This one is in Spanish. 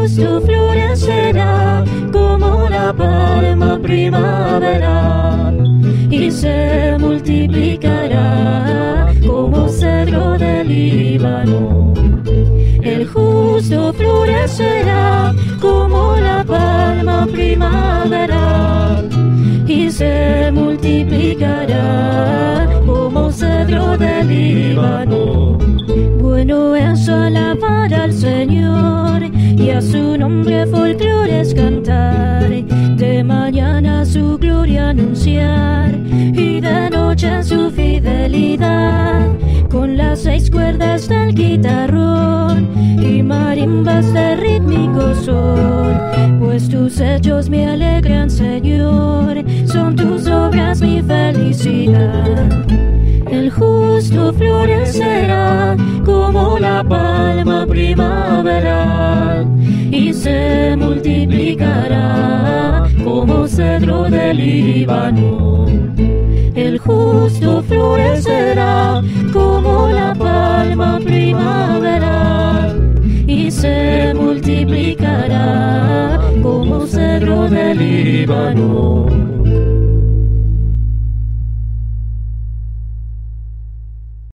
justo florecerá como la palma primaveral y se multiplicará como cedro del Líbano. El justo florecerá como la palma primaveral y se multiplicará a su nombre folclores cantar, de mañana su gloria anunciar y de noche su fidelidad, con las seis cuerdas del guitarrón y marimbas de rítmico son, pues tus hechos me alegran Señor, son tus obras mi felicidad. El justo florecerá como la palma se multiplicará como cedro del Líbano. El justo florecerá como la palma primaveral y se multiplicará como cedro del Líbano.